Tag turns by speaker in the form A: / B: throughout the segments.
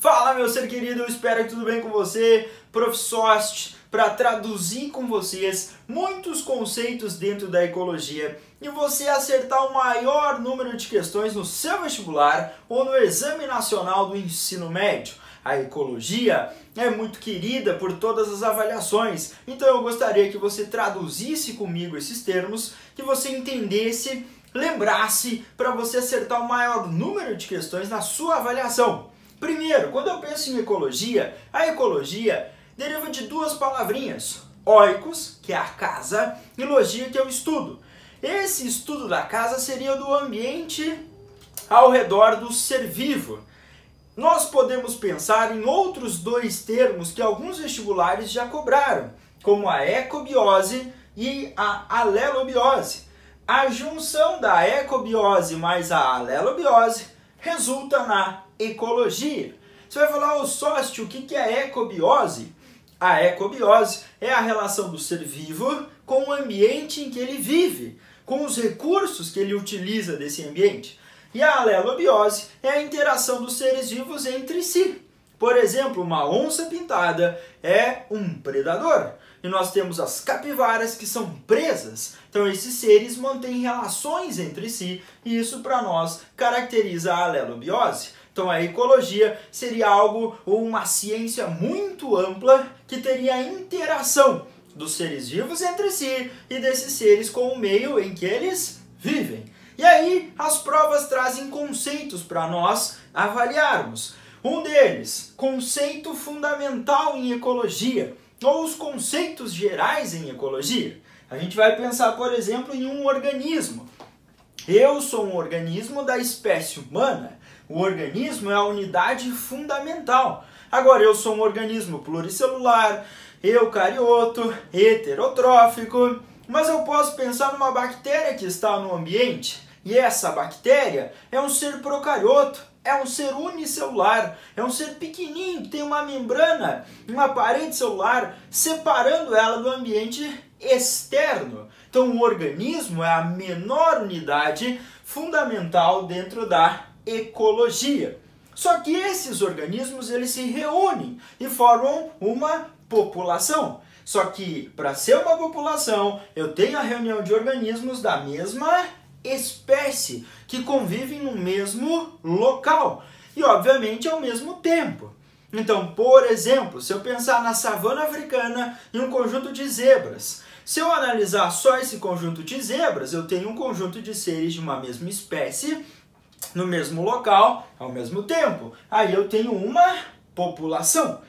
A: Fala, meu ser querido, espero que tudo bem com você. Profsost para traduzir com vocês muitos conceitos dentro da ecologia e você acertar o maior número de questões no seu vestibular ou no Exame Nacional do Ensino Médio. A ecologia é muito querida por todas as avaliações, então eu gostaria que você traduzisse comigo esses termos, que você entendesse, lembrasse para você acertar o maior número de questões na sua avaliação. Primeiro, quando eu penso em ecologia, a ecologia deriva de duas palavrinhas, oikos, que é a casa, e logia, que é o estudo. Esse estudo da casa seria do ambiente ao redor do ser vivo. Nós podemos pensar em outros dois termos que alguns vestibulares já cobraram, como a ecobiose e a alelobiose. A junção da ecobiose mais a alelobiose resulta na ecologia. Você vai falar, ô sócio, o que é ecobiose? A ecobiose é a relação do ser vivo com o ambiente em que ele vive, com os recursos que ele utiliza desse ambiente. E a alelobiose é a interação dos seres vivos entre si. Por exemplo, uma onça pintada é um predador. E nós temos as capivaras que são presas. Então esses seres mantêm relações entre si e isso para nós caracteriza a alelobiose. Então a ecologia seria algo ou uma ciência muito ampla que teria interação dos seres vivos entre si e desses seres com o meio em que eles vivem. E aí as provas trazem conceitos para nós avaliarmos. Um deles, conceito fundamental em ecologia, ou os conceitos gerais em ecologia. A gente vai pensar, por exemplo, em um organismo. Eu sou um organismo da espécie humana. O organismo é a unidade fundamental. Agora, eu sou um organismo pluricelular, eucarioto, heterotrófico, mas eu posso pensar numa bactéria que está no ambiente. E essa bactéria é um ser procarioto, é um ser unicelular, é um ser pequenininho que tem uma membrana, uma parede celular separando ela do ambiente externo. Então, o organismo é a menor unidade fundamental dentro da ecologia. Só que esses organismos eles se reúnem e formam uma população. Só que para ser uma população, eu tenho a reunião de organismos da mesma espécie que convivem no mesmo local e obviamente ao mesmo tempo. Então, por exemplo, se eu pensar na savana africana e um conjunto de zebras, se eu analisar só esse conjunto de zebras, eu tenho um conjunto de seres de uma mesma espécie no mesmo local ao mesmo tempo. Aí eu tenho uma população.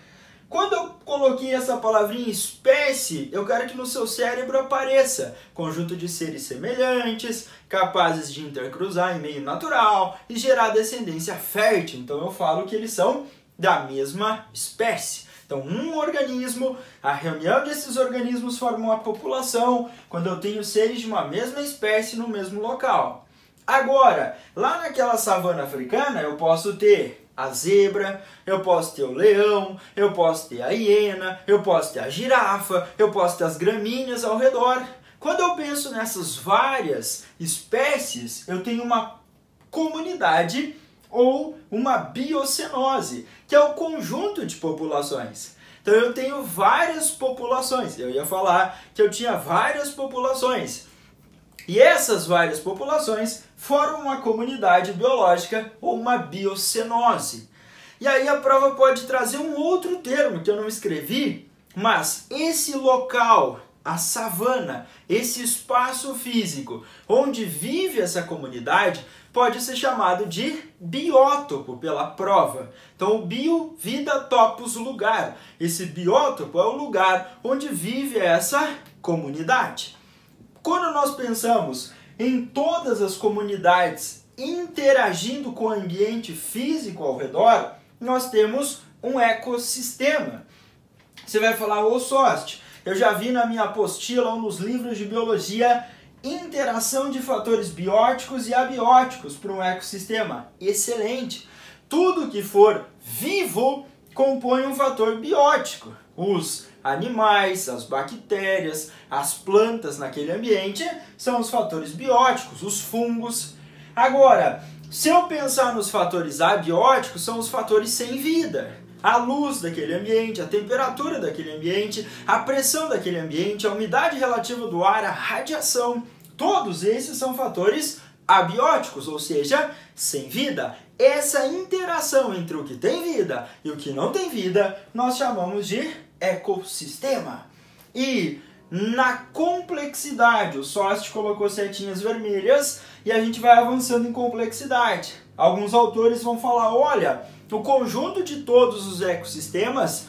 A: Quando eu coloquei essa palavrinha espécie, eu quero que no seu cérebro apareça conjunto de seres semelhantes, capazes de intercruzar em meio natural e gerar descendência fértil. Então eu falo que eles são da mesma espécie. Então, um organismo, a reunião desses organismos forma uma população quando eu tenho seres de uma mesma espécie no mesmo local. Agora, lá naquela savana africana, eu posso ter a zebra, eu posso ter o leão, eu posso ter a hiena, eu posso ter a girafa, eu posso ter as gramíneas ao redor. Quando eu penso nessas várias espécies, eu tenho uma comunidade ou uma biocenose, que é o conjunto de populações. Então eu tenho várias populações. Eu ia falar que eu tinha várias populações. E essas várias populações formam uma comunidade biológica ou uma biocenose. E aí a prova pode trazer um outro termo que eu não escrevi, mas esse local, a savana, esse espaço físico onde vive essa comunidade, pode ser chamado de biótopo pela prova. Então, o bio, vida, topos, lugar. Esse biótopo é o lugar onde vive essa comunidade. Quando nós pensamos em todas as comunidades interagindo com o ambiente físico ao redor, nós temos um ecossistema. Você vai falar, ô Sost, eu já vi na minha apostila ou nos livros de biologia interação de fatores bióticos e abióticos para um ecossistema. Excelente! Tudo que for vivo compõe um fator biótico. Os animais, as bactérias, as plantas naquele ambiente são os fatores bióticos, os fungos. Agora, Se eu pensar nos fatores abióticos, são os fatores sem vida. A luz daquele ambiente, a temperatura daquele ambiente, a pressão daquele ambiente, a umidade relativa do ar, a radiação. Todos esses são fatores abióticos, ou seja, sem vida. Essa interação entre o que tem vida e o que não tem vida, nós chamamos de ecossistema. E na complexidade, o Sost colocou setinhas vermelhas e a gente vai avançando em complexidade. Alguns autores vão falar, olha, o conjunto de todos os ecossistemas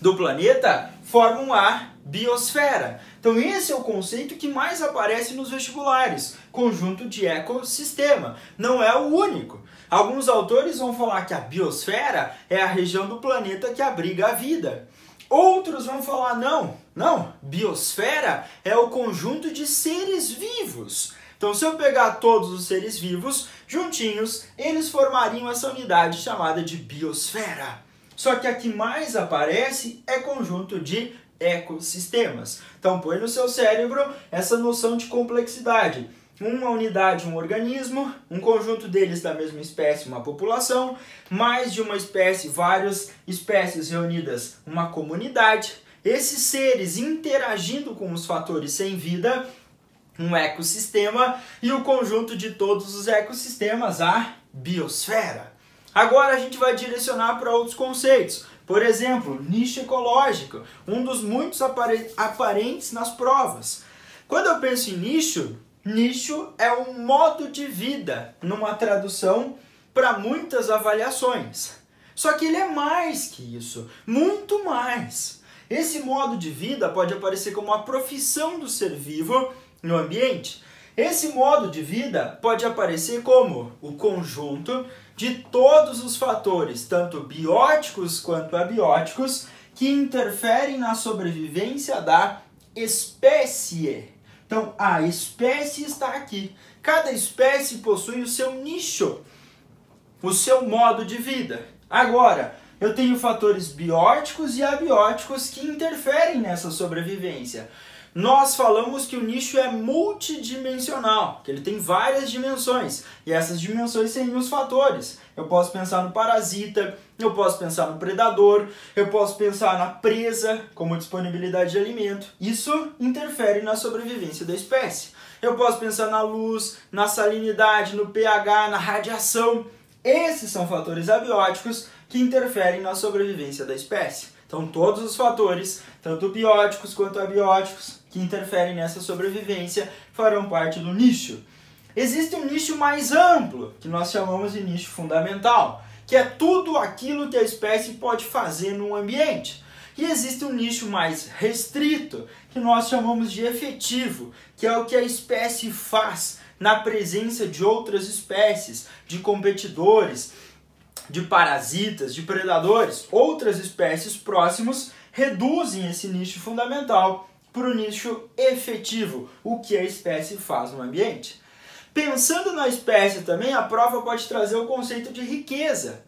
A: do planeta formam a biosfera. Então esse é o conceito que mais aparece nos vestibulares, conjunto de ecossistema. Não é o único. Alguns autores vão falar que a biosfera é a região do planeta que abriga a vida. Outros vão falar não, não, biosfera é o conjunto de seres vivos. Então, se eu pegar todos os seres vivos juntinhos, eles formariam essa unidade chamada de biosfera. Só que a que mais aparece é conjunto de ecossistemas. Então, põe no seu cérebro essa noção de complexidade uma unidade, um organismo, um conjunto deles da mesma espécie, uma população, mais de uma espécie, várias espécies reunidas, uma comunidade. Esses seres interagindo com os fatores sem vida, um ecossistema, e o conjunto de todos os ecossistemas, a biosfera. Agora a gente vai direcionar para outros conceitos. Por exemplo, nicho ecológico, um dos muitos aparentes nas provas. Quando eu penso em nicho, Nicho é um modo de vida, numa tradução para muitas avaliações. Só que ele é mais que isso, muito mais. Esse modo de vida pode aparecer como a profissão do ser vivo no ambiente. Esse modo de vida pode aparecer como o conjunto de todos os fatores, tanto bióticos quanto abióticos, que interferem na sobrevivência da espécie. Então, a espécie está aqui. Cada espécie possui o seu nicho, o seu modo de vida. Agora, eu tenho fatores bióticos e abióticos que interferem nessa sobrevivência nós falamos que o nicho é multidimensional, que ele tem várias dimensões, e essas dimensões seriam os fatores. Eu posso pensar no parasita, eu posso pensar no predador, eu posso pensar na presa como disponibilidade de alimento. Isso interfere na sobrevivência da espécie. Eu posso pensar na luz, na salinidade, no pH, na radiação. Esses são fatores abióticos que interferem na sobrevivência da espécie. Então, todos os fatores, tanto bióticos quanto abióticos, que interferem nessa sobrevivência farão parte do nicho. Existe um nicho mais amplo, que nós chamamos de nicho fundamental, que é tudo aquilo que a espécie pode fazer no ambiente. E existe um nicho mais restrito, que nós chamamos de efetivo, que é o que a espécie faz na presença de outras espécies, de competidores, de parasitas, de predadores. Outras espécies próximos reduzem esse nicho fundamental para o nicho efetivo, o que a espécie faz no ambiente. Pensando na espécie também, a prova pode trazer o conceito de riqueza.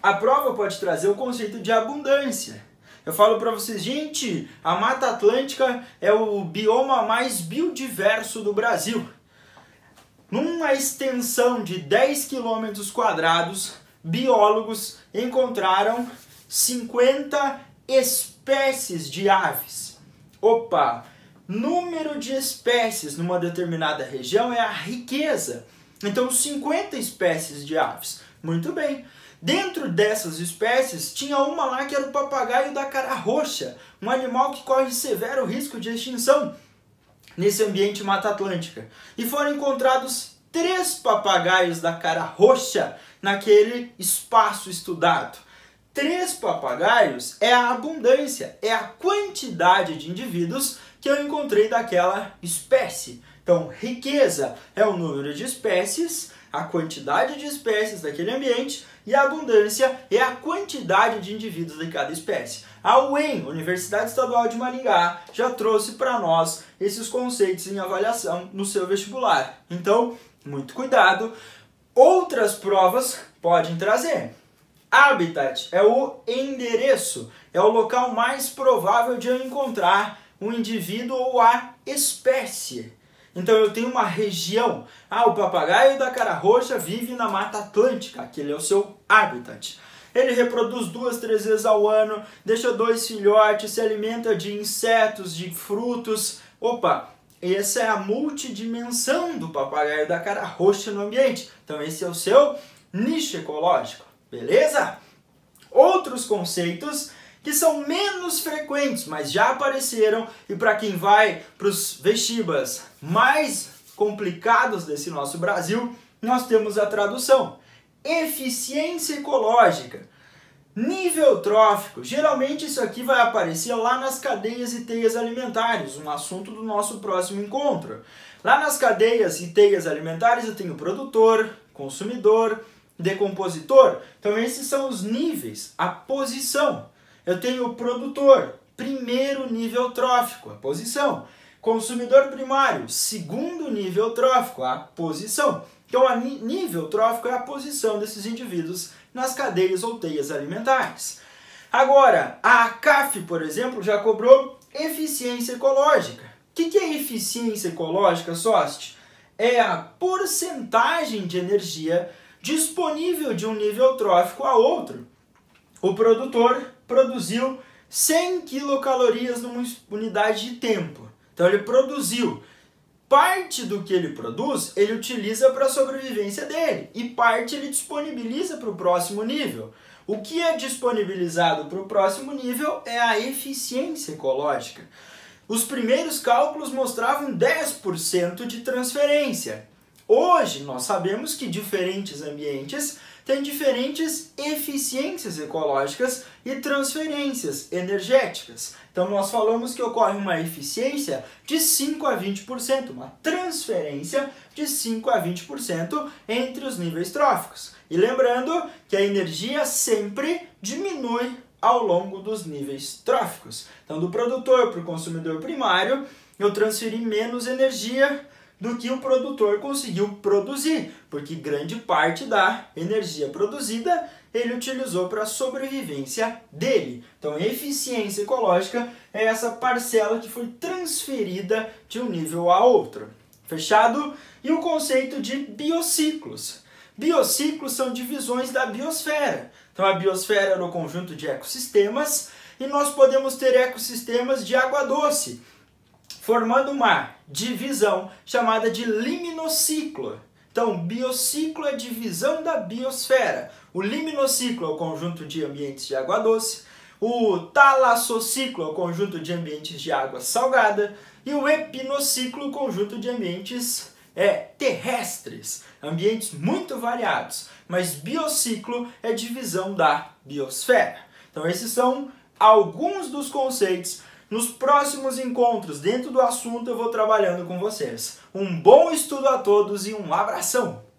A: A prova pode trazer o conceito de abundância. Eu falo para vocês, gente, a Mata Atlântica é o bioma mais biodiverso do Brasil. Numa extensão de 10 quilômetros quadrados, biólogos encontraram 50 espécies de aves. Opa, número de espécies numa determinada região é a riqueza. Então, 50 espécies de aves. Muito bem. Dentro dessas espécies, tinha uma lá que era o papagaio da cara roxa, um animal que corre severo risco de extinção nesse ambiente Mata Atlântica. E foram encontrados três papagaios da cara roxa naquele espaço estudado. Três papagaios é a abundância, é a quantidade de indivíduos que eu encontrei daquela espécie. Então, riqueza é o número de espécies, a quantidade de espécies daquele ambiente, e a abundância é a quantidade de indivíduos de cada espécie. A UEM, Universidade Estadual de Maringá, já trouxe para nós esses conceitos em avaliação no seu vestibular. Então, muito cuidado. Outras provas podem trazer. Habitat é o endereço, é o local mais provável de eu encontrar um indivíduo ou a espécie. Então eu tenho uma região. Ah, o papagaio da cara roxa vive na Mata Atlântica, aquele é o seu habitat. Ele reproduz duas, três vezes ao ano, deixa dois filhotes, se alimenta de insetos, de frutos. Opa, essa é a multidimensão do papagaio da cara roxa no ambiente. Então esse é o seu nicho ecológico, beleza? Outros conceitos que são menos frequentes, mas já apareceram e para quem vai para os vestibas mais complicados desse nosso Brasil, nós temos a tradução eficiência ecológica, nível trófico. Geralmente isso aqui vai aparecer lá nas cadeias e teias alimentares, um assunto do nosso próximo encontro. Lá nas cadeias e teias alimentares eu tenho produtor, consumidor, decompositor. Então esses são os níveis, a posição. Eu tenho o produtor, primeiro nível trófico, a posição. Consumidor primário, segundo nível trófico, a posição. Então, a nível trófico é a posição desses indivíduos nas cadeias ou teias alimentares. Agora, a CAF, por exemplo, já cobrou eficiência ecológica. O que é eficiência ecológica, sócio? É a porcentagem de energia disponível de um nível trófico a outro. O produtor produziu 100 quilocalorias numa unidade de tempo. Então ele produziu parte do que ele produz, ele utiliza para a sobrevivência dele e parte ele disponibiliza para o próximo nível. O que é disponibilizado para o próximo nível é a eficiência ecológica. Os primeiros cálculos mostravam 10% de transferência. Hoje nós sabemos que diferentes ambientes têm diferentes eficiências ecológicas e transferências energéticas. Então nós falamos que ocorre uma eficiência de 5 a 20%, uma transferência de 5 a 20% entre os níveis tróficos. E lembrando que a energia sempre diminui ao longo dos níveis tróficos. Então do produtor para o consumidor primário, eu transferi menos energia do que o produtor conseguiu produzir, porque grande parte da energia produzida ele utilizou para a sobrevivência dele. Então, eficiência ecológica é essa parcela que foi transferida de um nível a outro. Fechado? E o conceito de biociclos. Biociclos são divisões da biosfera. Então, a biosfera é o conjunto de ecossistemas e nós podemos ter ecossistemas de água doce, formando uma divisão chamada de liminociclo. Então, biociclo é divisão da biosfera. O liminociclo é o conjunto de ambientes de água doce. O talassociclo é o conjunto de ambientes de água salgada. E o epinociclo, o conjunto de ambientes é, terrestres, ambientes muito variados. Mas biociclo é divisão da biosfera. Então, esses são alguns dos conceitos nos próximos encontros dentro do assunto eu vou trabalhando com vocês. Um bom estudo a todos e um abração!